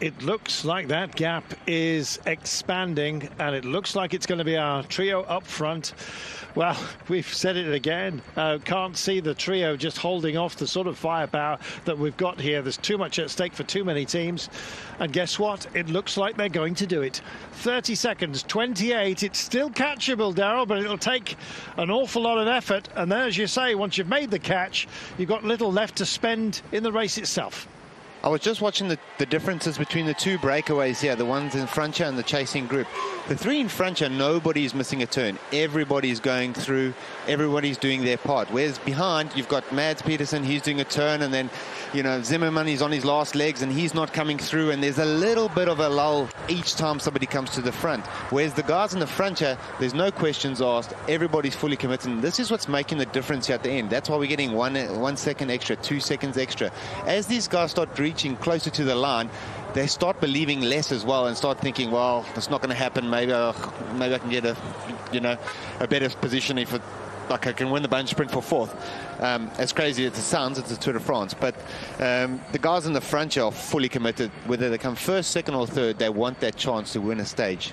It looks like that gap is expanding, and it looks like it's going to be our trio up front. Well, we've said it again. Uh, can't see the trio just holding off the sort of firepower that we've got here. There's too much at stake for too many teams. And guess what? It looks like they're going to do it. 30 seconds, 28. It's still catchable, Daryl, but it'll take an awful lot of effort. And then, as you say, once you've made the catch, you've got little left to spend in the race itself. I was just watching the, the differences between the two breakaways here, the ones in Francia and the chasing group. The three in Francia, nobody's missing a turn. Everybody's going through, everybody's doing their part. Whereas behind, you've got Mads Pedersen, he's doing a turn, and then, you know, Zimmermann is on his last legs and he's not coming through, and there's a little bit of a lull each time somebody comes to the front. Whereas the guys in the Francia, there's no questions asked, everybody's fully committed, and this is what's making the difference here at the end. That's why we're getting one, one second extra, two seconds extra. As these guys start reaching closer to the line, they start believing less as well and start thinking, well, it's not going to happen. Maybe, I, maybe I can get a, you know, a better position if it, like I can win the bunch sprint for fourth. Um, as crazy as it sounds, it's a Tour de France. But um, the guys in the front are fully committed. Whether they come first, second, or third, they want that chance to win a stage.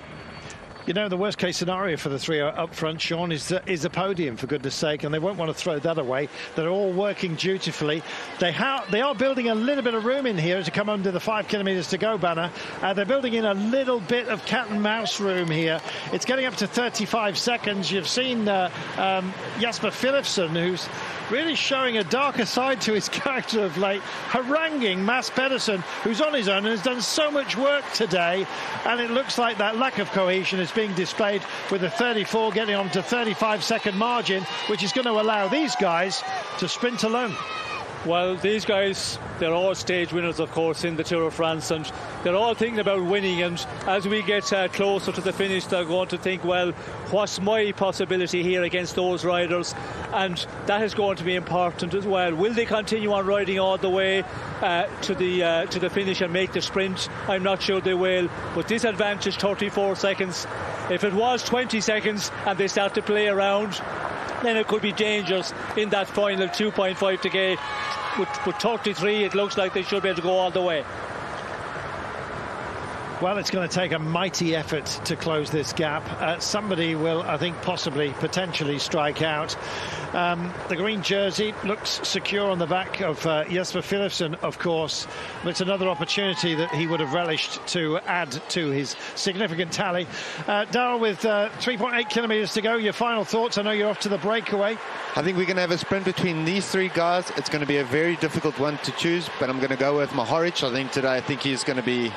You know, the worst case scenario for the three up front, Sean, is, uh, is a podium, for goodness sake, and they won't want to throw that away. They're all working dutifully. They, they are building a little bit of room in here to come under the five kilometres to go banner. Uh, they're building in a little bit of cat and mouse room here. It's getting up to 35 seconds. You've seen uh, um, Jasper Philipsen, who's really showing a darker side to his character of late, haranguing Mads Pedersen, who's on his own and has done so much work today. And it looks like that lack of cohesion is being displayed with a 34 getting on to 35 second margin, which is going to allow these guys to sprint alone. Well, these guys, they're all stage winners, of course, in the Tour of France, and they're all thinking about winning. And as we get uh, closer to the finish, they're going to think, well, what's my possibility here against those riders? And that is going to be important as well. Will they continue on riding all the way uh, to the uh, to the finish and make the sprint? I'm not sure they will. But this advantage, 34 seconds. If it was 20 seconds and they start to play around, then it could be dangerous in that final 2.5 to go. With, with 33, it looks like they should be able to go all the way. Well, it's going to take a mighty effort to close this gap. Uh, somebody will, I think, possibly, potentially strike out. Um, the green jersey looks secure on the back of uh, Jasper Philipsen, of course. But it's another opportunity that he would have relished to add to his significant tally. Uh, with uh, 3.8 kilometres to go, your final thoughts? I know you're off to the breakaway. I think we're going to have a sprint between these three guys. It's going to be a very difficult one to choose, but I'm going to go with Mohoric. I think today, I think he's going to be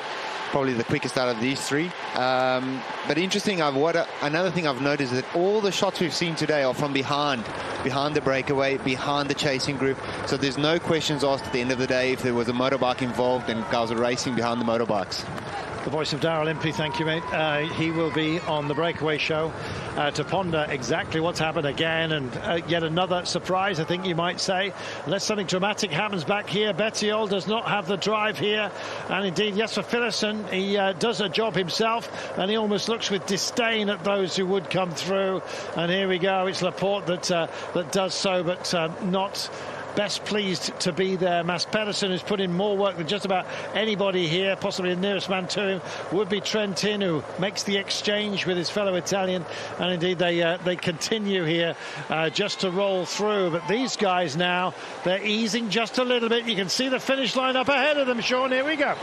probably the quickest out of these three. Um, but interesting, I've, what another thing I've noticed is that all the shots we've seen today are from behind, behind the breakaway, behind the chasing group. So there's no questions asked at the end of the day if there was a motorbike involved and guys are racing behind the motorbikes the voice of Daryl Impey. Thank you, mate. Uh, he will be on the breakaway show uh, to ponder exactly what's happened again and uh, yet another surprise, I think you might say. Unless something dramatic happens back here, Bettiol does not have the drive here. And indeed, yes, for Philipsen, he uh, does a job himself and he almost looks with disdain at those who would come through. And here we go. It's Laporte that, uh, that does so, but uh, not best pleased to be there. Mads Pedersen, who's put in more work than just about anybody here, possibly the nearest man to him would be Trentin, who makes the exchange with his fellow Italian. And indeed, they uh, they continue here uh, just to roll through. But these guys now, they're easing just a little bit. You can see the finish line up ahead of them, Sean. Here we go.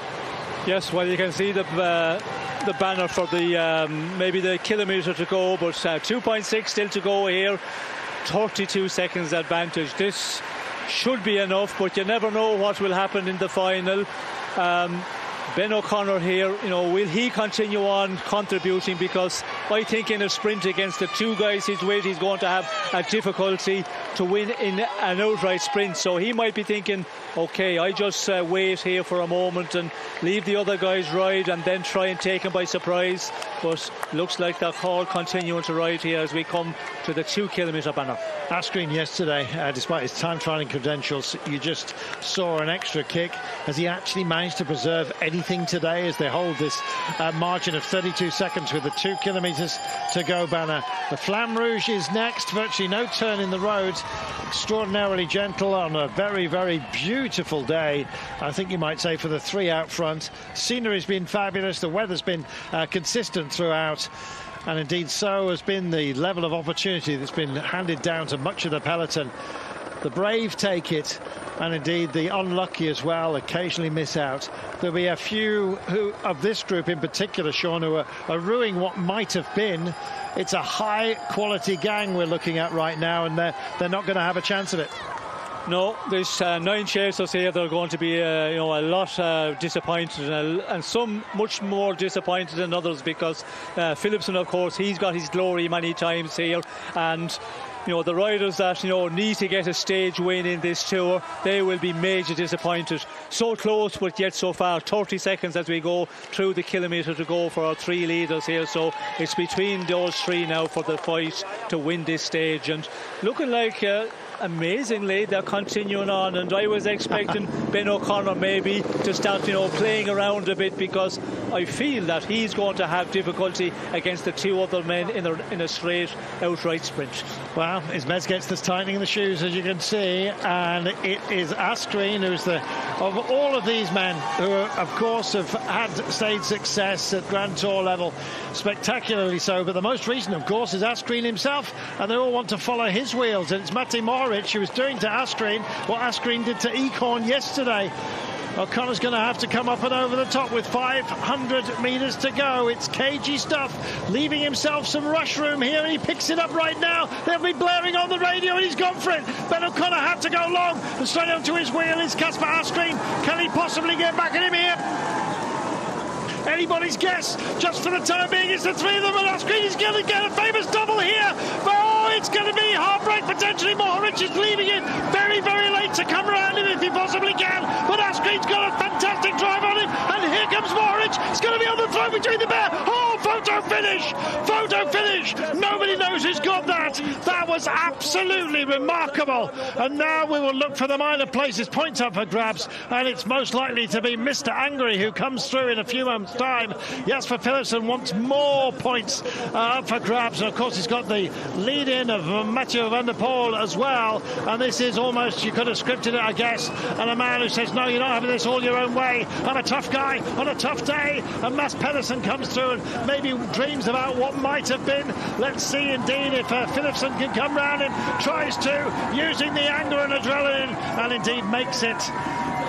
Yes, well, you can see the. Uh the banner for the um, maybe the kilometre to go, but uh, 2.6 still to go here. 32 seconds advantage. This should be enough, but you never know what will happen in the final. Um, Ben O'Connor here, you know, will he continue on contributing? Because I think in a sprint against the two guys he's with, he's going to have a difficulty to win in an outright sprint. So he might be thinking, okay, I just uh, wait here for a moment and leave the other guys ride and then try and take him by surprise. But looks like they're all continuing to ride here as we come to the two kilometre banner. Asgreen yesterday, uh, despite his time trialing credentials, you just saw an extra kick. Has he actually managed to preserve anything today as they hold this uh, margin of 32 seconds with the two kilometres to go banner. The Flamme Rouge is next, virtually no turn in the road. Extraordinarily gentle on a very, very beautiful day, I think you might say, for the three out front. Scenery's been fabulous, the weather's been uh, consistent throughout. And indeed, so has been the level of opportunity that's been handed down to much of the peloton. The brave take it, and indeed the unlucky as well occasionally miss out. There'll be a few who of this group in particular, Sean, who are, are ruining what might have been. It's a high quality gang we're looking at right now, and they're, they're not going to have a chance of it. No, there's uh, nine chasers here. They're going to be, uh, you know, a lot uh, disappointed, and, and, some much more disappointed than others because uh, Philipsen, of course, he's got his glory many times here, and you know, the riders that, you know, need to get a stage win in this tour, they will be major disappointed. So close, but yet so far. 30 seconds as we go through the kilometre to go for our three leaders here. So it's between those three now for the fight to win this stage. And looking like. Uh, amazingly they're continuing on and I was expecting Ben O'Connor maybe to start you know playing around a bit because I feel that he's going to have difficulty against the two other men in a, in a straight outright sprint. Well Ismez gets this tightening in the shoes as you can see and it is Asgreen who's the of all of these men who of course have had stage success at Grand Tour level spectacularly so but the most recent of course is Asgreen himself and they all want to follow his wheels and it's Matej Mor Norwich. She was doing to Asgreen what Asgreen did to Eenkhoorn yesterday. O'Connor's going to have to come up and over the top with 500 metres to go. It's cagey stuff, leaving himself some rush room here, and he picks it up right now. They'll be blaring on the radio, and he's gone for it. Ben O'Connor had to go long, and straight onto his wheel is Kasper Asgreen. Can he possibly get back at him here? anybody's guess. Just for the time being, it's the three of them, and Asgreen is going to get a famous double here. It's going to be heartbreak potentially. Mohoric is leaving it very, very late to come around him if he possibly can. But Asgreen's got a fantastic drive on him, and here comes Mohoric. It's going to be on the throw between the pair. Oh, photo finish! Photo finish! Nobody knows who's got that. That was absolutely remarkable. And now we will look for the minor places. Points up for grabs, and it's most likely to be Mr. Angry who comes through in a few moments' time. Jasper Philipsen wants more points uh, up for grabs. And of course, he's got the lead in of Mathieu van der Poel as well. And this is almost, you could have scripted it, I guess. And a man who says, No, you're not having this all your own way. I'm a tough guy on a tough day. And Mads Pedersen comes through and maybe dreams about what might have been. Let's see indeed if uh, can come round and tries to, using the anger and adrenaline, and indeed makes it.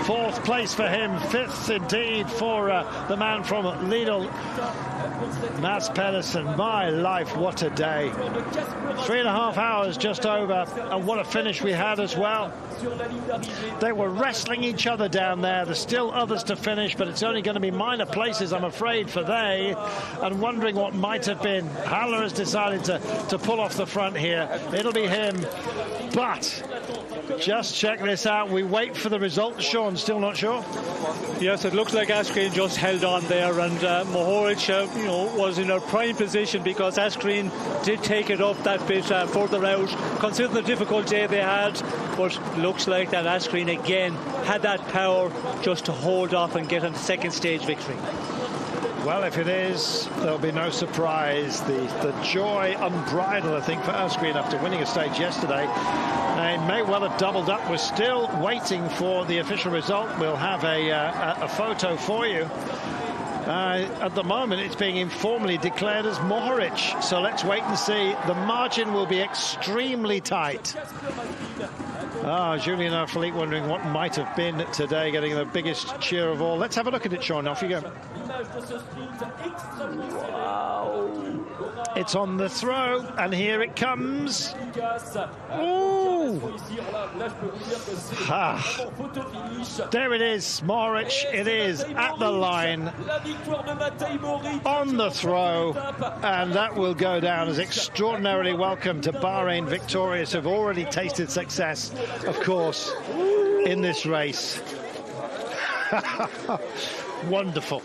Fourth place for him, fifth indeed for uh, the man from Lidl, Mads Pedersen. My life, what a day. Three and a half hours just over, and what a finish we had as well. They were wrestling each other down there. There's still others to finish, but it's only going to be minor places, I'm afraid, for they. And wondering what might have been. Haller has decided to, to pull off the front here. It'll be him. But just check this out. We wait for the results. Sean, still not sure? Yes, it looks like Asgreen just held on there, and uh, Mohoric, uh, you know, was in a prime position because Asgreen did take it up that bit uh, further out, considering the difficult day they had. But looks like that Asgreen again had that power just to hold off and get a second stage victory. Well, if it is, there'll be no surprise. The the joy unbridled, I think, for Asgreen after winning a stage yesterday. And may well have doubled up. We're still waiting for the official result. We'll have a, uh, a photo for you. Uh, at the moment, it's being informally declared as Mohoric. So let's wait and see. The margin will be extremely tight. Ah, Julien Alaphilippe wondering what might have been today, getting the biggest cheer of all. Let's have a look at it, Sean. Off you go. Wow. It's on the throw, and here it comes. Ooh. There it is, Mohoric. It is at the line, on the throw, and that will go down as extraordinarily welcome to Bahrain victorious, who've already tasted success, of course, in this race. Wonderful.